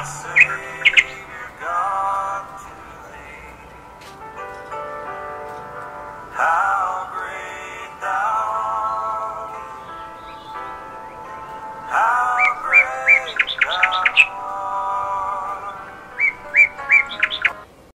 Yes.